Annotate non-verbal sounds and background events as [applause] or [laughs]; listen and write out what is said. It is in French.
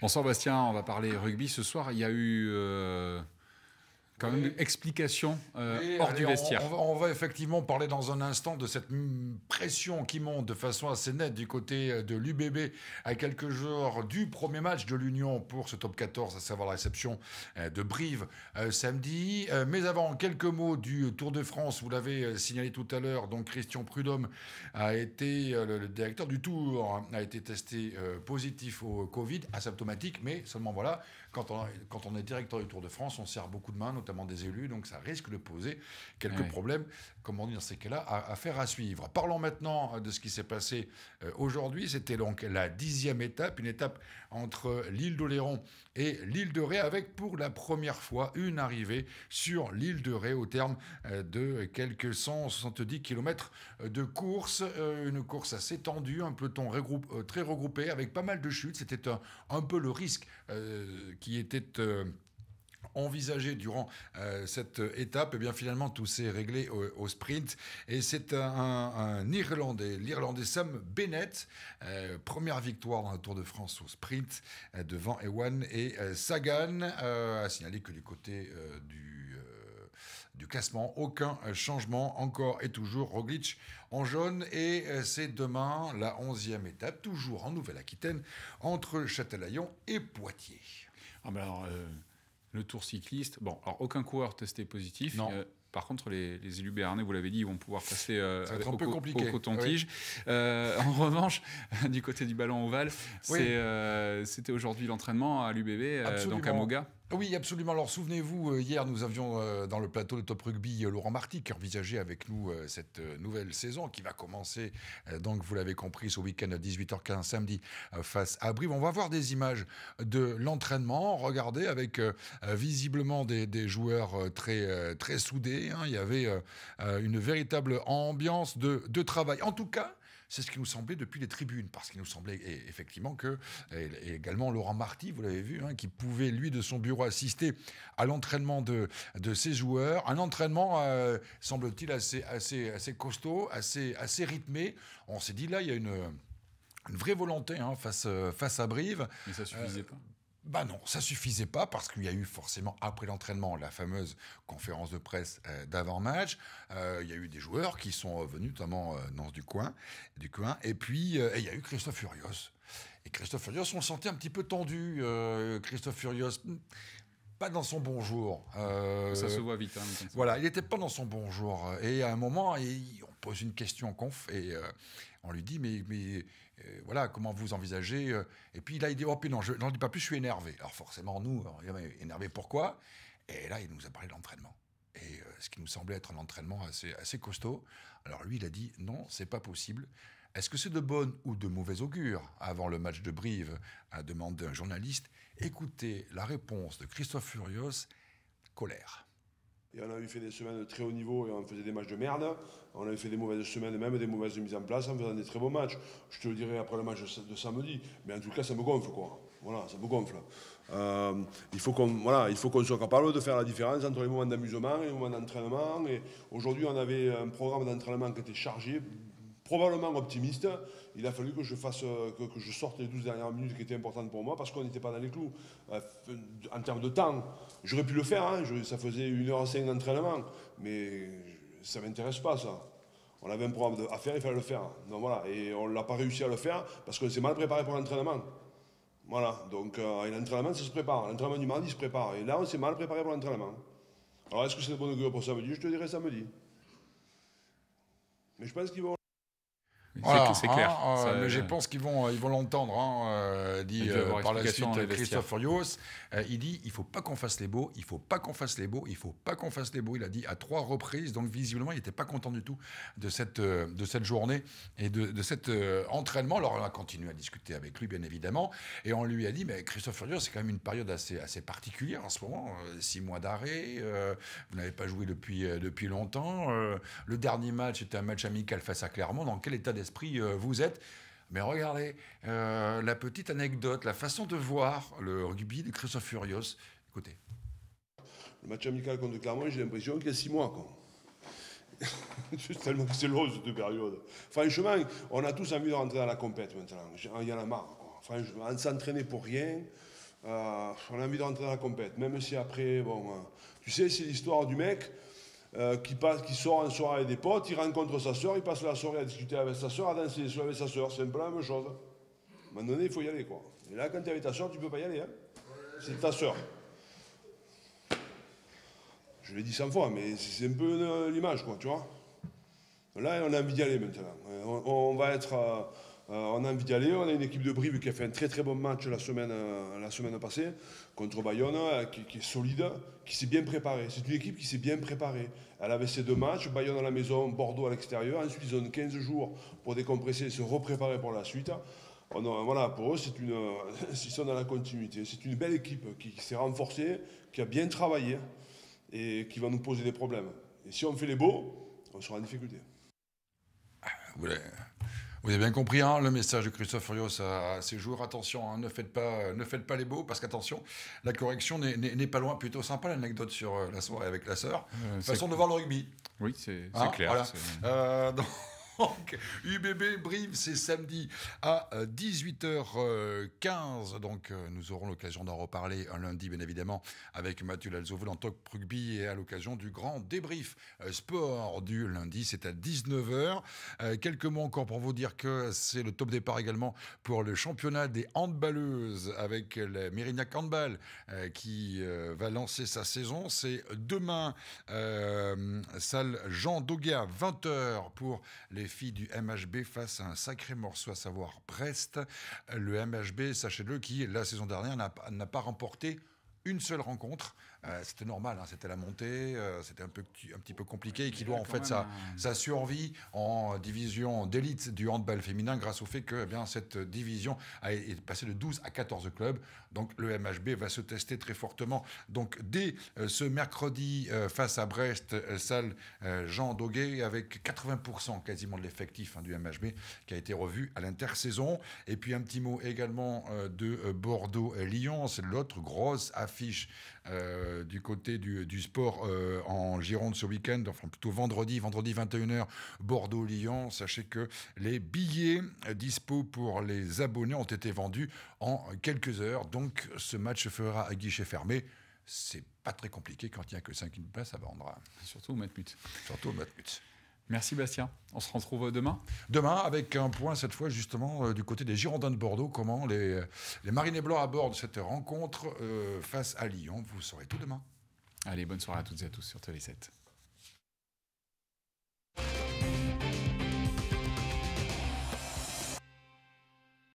Bonsoir Bastien, on va parler rugby. Ce soir, il y a eu euh, quand même explication euh, hors du vestiaire. On, va, effectivement parler dans un instant de cette pression qui monte de façon assez nette du côté euh, de l'UBB à quelques jours du premier match de l'Union pour ce top 14, à savoir la réception euh, de Brive samedi. Mais avant, quelques mots du Tour de France. Vous l'avez signalé tout à l'heure. Donc Christian Prudhomme a été le, directeur du Tour, hein, a été testé positif au Covid, asymptomatique, mais seulement voilà, quand on, quand on est directeur du Tour de France, on sert beaucoup de mains, notamment des élus, donc ça risque de poser quelques problèmes, comme on dit dans ces cas-là, à, faire à suivre. Parlons maintenant euh, de ce qui s'est passé euh, aujourd'hui. C'était donc la dixième étape, une étape entre l'île d'Oléron et l'île de Ré, avec pour la première fois une arrivée sur l'île de Ré au terme euh, de quelques 170 km de course. Une course assez tendue, un peloton très regroupé, avec pas mal de chutes. C'était un, un, peu le risque qui était envisagé durant euh, cette étape, eh bien finalement tout s'est réglé au, sprint. Et c'est un, Irlandais, l'Irlandais Sam Bennett, euh, première victoire dans le Tour de France au sprint euh, devant Ewan et Sagan. a signalé que du côté du, du classement, aucun changement encore et toujours. Roglic en jaune et c'est demain la 11e étape, toujours en Nouvelle-Aquitaine, entre Châtelaillon et Poitiers. Ah ben alors, le tour cycliste, bon, alors aucun coureur testé positif. Non. Euh, par contre, les, élus béarnais, vous l'avez dit, ils vont pouvoir passer euh, un peu compliqué. au coton-tige. Euh, en [laughs] revanche, [laughs] du côté du ballon ovale, c'était aujourd'hui l'entraînement à l'UBB, donc à Moga. Oui, absolument. Alors souvenez-vous, euh, hier nous avions euh, dans le plateau de Top Rugby euh, Laurent Marty qui envisageait avec nous cette nouvelle saison qui va commencer, donc vous l'avez compris, ce week-end à 18h15 samedi face à Brive. On va voir des images de l'entraînement. Regardez avec visiblement des, joueurs très, très soudés. Hein. Il y avait une véritable ambiance de, de travail. En tout cas, c'est ce qui nous semblait depuis les tribunes, parce qu'il nous semblait effectivement que, et également Laurent Marty, vous l'avez vu, hein, qui pouvait, lui, de son bureau, assister à l'entraînement de, de ses joueurs. Un entraînement, euh, semble-t-il, assez, assez, assez costaud, assez, assez rythmé. On s'est dit, là, il y a une une vraie volonté hein, face, euh, face à Brive. Mais ça suffisait pas. Bah non, ça suffisait pas parce qu'il y a eu forcément après l'entraînement la fameuse conférence de presse euh, d'avant-match. Euh, il y a eu des joueurs qui sont venus, notamment euh, du coin, du coin. Et puis il y a eu Christophe Furios. Et Christophe Furios, on le sentait un petit peu tendu. Christophe Furios, pas dans son bonjour. ça se voit vite. Hein, voilà, il n'était pas dans son bonjour. Et à un moment, pose une question conf et on lui dit mais mais euh, voilà, comment vous envisagez euh, Et puis là, il dit, oh, puis non, je n'en dis pas plus, je suis énervé. Alors forcément, nous, énervé, pourquoi? Et là, il nous a parlé de l'entraînement. Et euh, ce qui nous semblait être un entraînement assez, assez costaud. Alors lui, il a dit, non, c'est pas possible. Est-ce que c'est de bonne ou de mauvaise augure? Avant le match de Brive, a demandé un journaliste. Écoutez la réponse de Christophe Furios, colère. Et on a eu fait des semaines de très haut niveau et on faisait des matchs de merde. On a eu fait des mauvaises semaines, même des mauvaises mises en place en faisant des très beaux matchs. Je te le dirai après le match de samedi. Mais en tout cas, ça me gonfle, quoi. Voilà, ça me gonfle. Euh, il faut qu'on voilà, qu'on soit capable de faire la différence entre les moments d'amusement et les moments d'entraînement. Et aujourd'hui, on avait un programme d'entraînement qui était chargé, probablement optimiste. Il a fallu que je, fasse, que, je sorte les 12 dernières minutes qui étaient importantes pour moi parce qu'on n'était pas dans les clous. Euh, en termes de temps, j'aurais pu le faire, hein, ça faisait 1h05 d'entraînement, mais ça ne m'intéresse pas ça. On avait un programme à faire, il fallait le faire. Donc voilà, et on n'a pas réussi à le faire parce qu'on s'est mal préparé pour l'entraînement. Voilà, donc euh, l'entraînement, ça se prépare. L'entraînement du mardi se prépare. Et là, on s'est mal préparé pour l'entraînement. Alors, est-ce que c'est le bon augure pour samedi? Je te dirai samedi. Mais je pense qu'ils vont c'est clair. Hein, euh, mais je pense qu'ils vont, ils vont l'entendre, hein, euh, dit euh, par la suite Christophe Furios. il dit il faut pas qu'on fasse les beaux, il faut pas qu'on fasse les beaux, il faut pas qu'on fasse les beaux. Il a dit à trois reprises, donc visiblement il n'était pas content du tout de cette, de cette journée et de, de cet entraînement. Alors on a continué à discuter avec lui, bien évidemment, et on lui a dit mais Christophe Furios, c'est quand même une période assez, assez particulière en ce moment, six mois d'arrêt, vous n'avez pas joué depuis, depuis longtemps. le dernier match était un match amical face à Clermont. Dans quel état d'esprit euh, vous êtes. Mais regardez, euh, la petite anecdote, la façon de voir le rugby de Christophe Furios. Écoutez. Le match amical contre Clermont, j'ai l'impression qu'il y a six mois. [laughs] c'est tellement que c'est long cette période. Franchement, on a tous envie de rentrer dans la compète maintenant. Il y en a marre. franchement, s'entraîner pour rien. Euh, on a envie d'entrer dans la compète, même si après, bon, tu sais, c'est l'histoire du mec euh, qui, passe, qui sort en soirée avec des potes, il rencontre sa soeur, il passe la soirée à discuter avec sa soeur, à danser avec sa soeur, c'est un peu la même chose. À un moment donné, il faut y aller, quoi. Et là, quand tu es avec ta soeur, tu peux pas y aller, hein. C'est ta soeur. Je l'ai dit 100 fois, mais c'est un peu l'image, quoi, tu vois. Là, on a envie d'y aller maintenant. On, va être. Euh, on a envie d'y aller. On a une équipe de Brive qui a fait un très très bon match la semaine, euh, la semaine passée contre Bayonne, euh, qui, est solide, qui s'est bien préparée. C'est une équipe qui s'est bien préparée. Elle avait ses deux matchs, Bayonne à la maison, Bordeaux à l'extérieur. Ensuite, ils ont 15 jours pour décompresser et se repréparer pour la suite. voilà, pour eux, c'est une, [laughs] ils sont dans la continuité. C'est une belle équipe qui, s'est renforcée, qui a bien travaillé et qui va nous poser des problèmes. Et si on fait les beaux, on sera en difficulté. Vous vous avez bien compris hein, le message de Christophe Furios à, ces jours. Attention, hein, ne, faites pas, ne faites pas les beaux, parce qu'attention, la correction n'est pas loin. Plutôt sympa l'anecdote sur euh, la soirée avec la sœur. Euh, façon de voir le rugby. Oui, c'est hein, clair. Voilà. Euh, donc, UBB Brive, c'est samedi à 18h15. Donc, euh, nous aurons l'occasion d'en reparler un lundi, bien évidemment, avec Mathieu Lalzovel en talk rugby et à l'occasion du grand débrief euh, sport du lundi. C'est à 19h. Euh, quelques mots encore pour vous dire que c'est le top départ également pour le championnat des handballeuses avec la Mérignac Handball qui va lancer sa saison. C'est demain, salle Jean Doguet à 20h pour les filles du MHB face à un sacré morceau, à savoir Brest. Le MHB, sachez-le, qui la saison dernière n'a pas remporté une seule rencontre. Euh, c'était normal, hein, c'était la montée, euh, c'était un, peu, un petit peu compliqué et qui doit en fait sa, sa, survie en division d'élite du handball féminin grâce au fait que eh bien, cette division a, est passée de 12 à 14 clubs. Donc le MHB va se tester très fortement. Donc dès euh, ce mercredi face à Brest, salle Jean Doguet avec 80% quasiment de l'effectif hein, du MHB qui a été revu à l'intersaison. Et puis un petit mot également de Bordeaux-Lyon, c'est l'autre grosse affiche euh, du côté du, sport euh, en Gironde ce week-end, enfin plutôt vendredi, vendredi 21h, Bordeaux-Lyon. Sachez que les billets dispo pour les abonnés ont été vendus en quelques heures. Donc ce match se fera à guichet fermé. C'est pas très compliqué quand il n'y a que 5 places à vendre. Surtout au Matmut. Surtout au Matmut. Merci Bastien. On se retrouve demain Demain, avec un point cette fois justement euh, du côté des Girondins de Bordeaux, comment les, les Marinés Blancs abordent cette rencontre euh, face à Lyon. Vous saurez tout demain. Allez, bonne soirée à toutes et à tous sur Télé 7.